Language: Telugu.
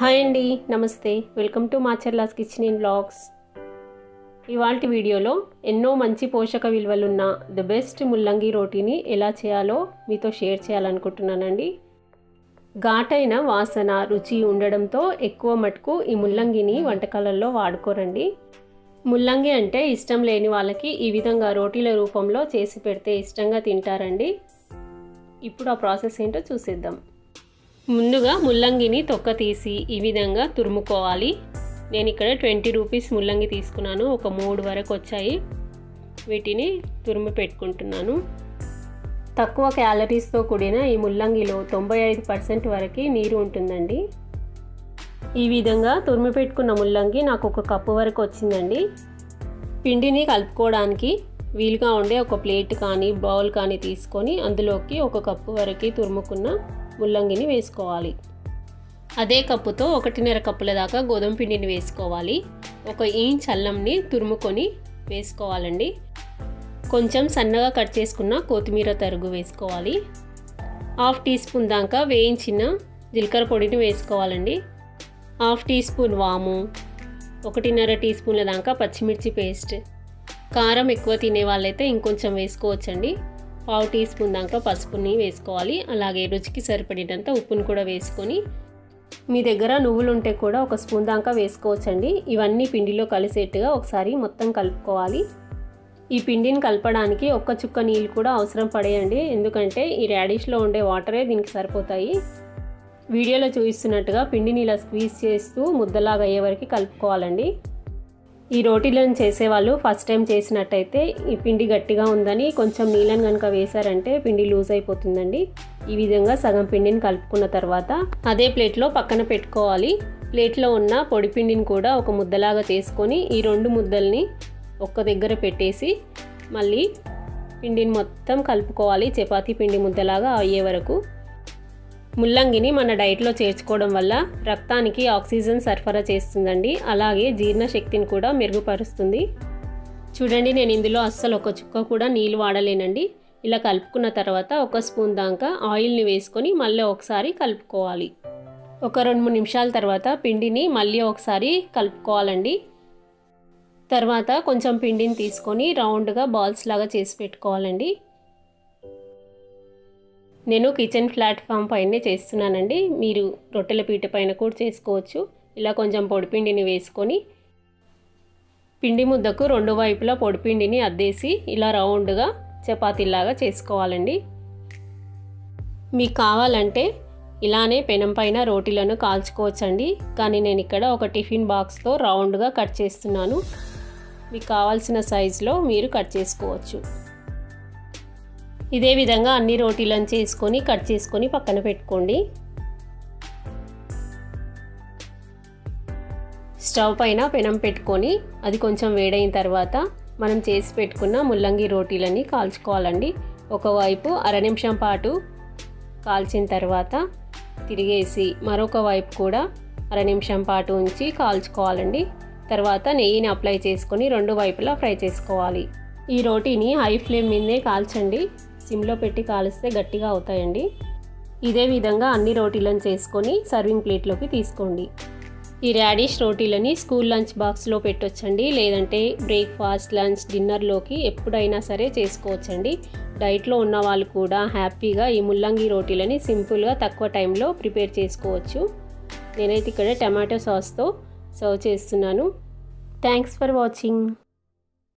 హాయ్ అండి నమస్తే. Welcome to Macharla's kitchen in blogs. ఇవాళ వీడియోలో ఎన్నో మంచి పోషక విలువలున్న ద బెస్ట్ ముల్లంగి రోటీని ఎలా చేయాలో మీతో షేర్ చేయాలనుకుంటున్నానండి. ఘాటైన వాసన రుచి ఉండడంతో ఎక్కువ మటుకు ఈ ముల్లంగిని వంటకాలలో వాడుకోరండి. ముల్లంగి అంటే ఇష్టం లేని వాళ్ళకి ఈ విధంగా రోటీల రూపంలో చేసి పెడితే ఇష్టంగా తింటారండి. ఇప్పుడు ఆ ప్రాసెస్ ఏంటో చూసేద్దాం. ముందుగా ముల్లంగిని తొక్క తీసి ఈ విధంగా తురుముకోవాలి. నేను ఇక్కడ ట్వంటీ రూపీస్ ముల్లంగి తీసుకున్నాను. ఒక మూడు వరకు వచ్చాయి. వీటిని తురుము పెట్టుకుంటున్నాను. తక్కువ క్యాలరీస్తో కూడిన ఈ ముల్లంగిలో తొంభై ఐదు పర్సెంట్ వరకు నీరు ఉంటుందండి. ఈ విధంగా తురిమి పెట్టుకున్న ముల్లంగి నాకు ఒక కప్పు వరకు వచ్చిందండి. పిండిని కలుపుకోవడానికి వీలుగా ఉండే ఒక ప్లేట్ కానీ బౌల్ కానీ తీసుకొని అందులోకి ఒక కప్పు వరకు తురుముకున్న ముల్లంగిని వేసుకోవాలి. అదే కప్పుతో ఒకటిన్నర కప్పుల దాకా గోధుమ పిండిని వేసుకోవాలి. ఒక ఇంచ్ అల్లంని తురుముకొని వేసుకోవాలండి. కొంచెం సన్నగా కట్ చేసుకున్న కొత్తిమీర తరుగు వేసుకోవాలి. హాఫ్ టీ స్పూన్ దాకా వేయించిన జీలకర్ర పొడిని వేసుకోవాలండి. హాఫ్ టీ స్పూన్ వాము ఒకటిన్నర టీ స్పూన్ల దాకా పచ్చిమిర్చి పేస్ట్. కారం ఎక్కువ తినే వాళ్ళైతే ఇంకొంచెం వేసుకోవచ్చండి. పావు టీ స్పూన్ దాకా పసుపుని వేసుకోవాలి. అలాగే రుచికి సరిపడినంత ఉప్పుని కూడా వేసుకొని మీ దగ్గర నువ్వులు ఉంటే కూడా ఒక స్పూన్ దాకా వేసుకోవచ్చండి. ఇవన్నీ పిండిలో కలిసేట్టుగా ఒకసారి మొత్తం కలుపుకోవాలి. ఈ పిండిని కలపడానికి ఒక్క చుక్క నీళ్ళు కూడా అవసరం పడేయండి. ఎందుకంటే ఈ ర్యాడిష్లో ఉండే వాటరే దీనికి సరిపోతాయి. వీడియోలో చూపిస్తున్నట్టుగా పిండిని ఇలా స్క్వీజ్ చేస్తూ ముద్దలాగా అయ్యే వరకు కలుపుకోవాలండి. ఈ రోటీలను చేసేవాళ్ళు ఫస్ట్ టైం చేసినట్టయితే ఈ పిండి గట్టిగా ఉందని కొంచెం నీళ్ళని కనుక వేశారంటే పిండి లూజ్ అయిపోతుందండి. ఈ విధంగా సగం పిండిని కలుపుకున్న తర్వాత అదే ప్లేట్లో పక్కన పెట్టుకోవాలి. ప్లేట్లో ఉన్న పొడి పిండిని కూడా ఒక ముద్దలాగా చేసుకొని ఈ రెండు ముద్దల్ని ఒక్క దగ్గర పెట్టేసి మళ్ళీ పిండిని మొత్తం కలుపుకోవాలి. చపాతీ పిండి ముద్దలాగా అయ్యే వరకు ముల్లంగిని మన డైట్లో చేర్చుకోవడం వల్ల రక్తానికి ఆక్సిజన్ సరఫరా చేస్తుందండి. అలాగే జీర్ణశక్తిని కూడా మెరుగుపరుస్తుంది. చూడండి నేను ఇందులో అస్సలు ఒక చుక్క కూడా నీళ్ళు వాడలేనండి. ఇలా కలుపుకున్న తర్వాత ఒక స్పూన్ దాకా ఆయిల్ని వేసుకొని మళ్ళీ ఒకసారి కలుపుకోవాలి. ఒక రెండు మూడు నిమిషాల తర్వాత పిండిని మళ్ళీ ఒకసారి కలుపుకోవాలండి. తర్వాత కొంచెం పిండిని తీసుకొని రౌండ్గా బాల్స్ లాగా చేసి పెట్టుకోవాలండి. నేను కిచెన్ ప్లాట్ఫామ్ పైనే చేస్తున్నానండి. మీరు రొట్టెల పీట పైన కూడా చేసుకోవచ్చు. ఇలా కొంచెం పొడిపిండిని వేసుకొని పిండి ముద్దకు రెండు వైపులా పొడిపిండిని అద్దేసి ఇలా రౌండ్గా చపాతీలాగా చేసుకోవాలండి. మీకు కావాలంటే ఇలానే పెనం పైన రోటీలను కాల్చుకోవచ్చండి. కానీ నేను ఇక్కడ ఒక టిఫిన్ బాక్స్తో రౌండ్గా కట్ చేస్తున్నాను. మీకు కావాల్సిన సైజులో మీరు కట్ చేసుకోవచ్చు. ఇదే విధంగా అన్ని రోటీలను చేసుకొని కట్ చేసుకొని పక్కన పెట్టుకోండి. స్టవ్ పైన పెనం పెట్టుకొని అది కొంచెం వేడైన తర్వాత మనం చేసి పెట్టుకున్న ముల్లంగి రోటీలని కాల్చుకోవాలండి. ఒకవైపు అర నిమిషం పాటు కాల్చిన తర్వాత తిరిగేసి మరొక వైపు కూడా అర నిమిషం పాటు ఉంచి కాల్చుకోవాలండి. తర్వాత నెయ్యిని అప్లై చేసుకొని రెండు వైపులా ఫ్రై చేసుకోవాలి. ఈ రోటీని హై ఫ్లేమ్ మీదే కాల్చండి. సిమ్లో పెట్టి కాలిస్తే గట్టిగా అవుతాయండి. ఇదే విధంగా అన్ని రోటీలను చేసుకొని సర్వింగ్ ప్లేట్లోకి తీసుకోండి. ఈ రాడిష్ రోటీలని స్కూల్ లంచ్ బాక్స్లో పెట్టొచ్చండి. లేదంటే బ్రేక్ఫాస్ట్ లంచ్ డిన్నర్లోకి ఎప్పుడైనా సరే చేసుకోవచ్చండి. డైట్లో ఉన్న వాళ్ళు కూడా హ్యాపీగా ఈ ముల్లంగి రోటీలని సింపుల్గా తక్కువ టైంలో ప్రిపేర్ చేసుకోవచ్చు. నేనైతే ఇక్కడ టమాటో సాస్తో సర్వ్ చేస్తున్నాను. Thanks for watching.